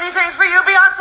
anything for you, Beyonce.